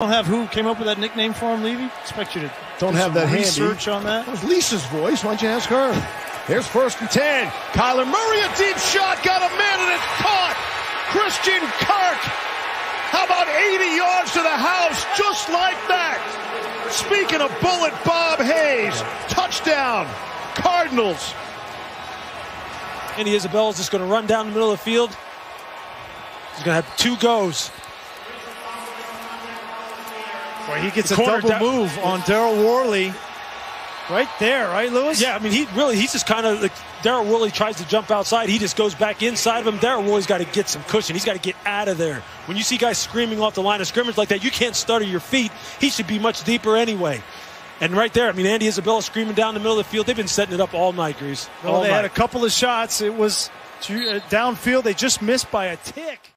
don't have who came up with that nickname for him, Levy. Expect you to don't do have that research handy. on that. That was Lisa's voice. Why don't you ask her? Here's first and ten. Kyler Murray, a deep shot, got a man, and it's caught. Christian Kirk. How about 80 yards to the house, just like that? Speaking of bullet, Bob Hayes, touchdown, Cardinals. Andy Isabella's just going to run down the middle of the field. He's going to have two goes. Boy, he gets a double move on Daryl Worley. Right there, right, Louis? Yeah, I mean, he really, he's just kind of like Daryl Worley tries to jump outside. He just goes back inside of him. Daryl Worley's got to get some cushion. He's got to get out of there. When you see guys screaming off the line of scrimmage like that, you can't stutter your feet. He should be much deeper anyway. And right there, I mean, Andy Isabella screaming down the middle of the field. They've been setting it up all night, Griese. Well, All they had a couple of shots. It was uh, downfield. They just missed by a tick.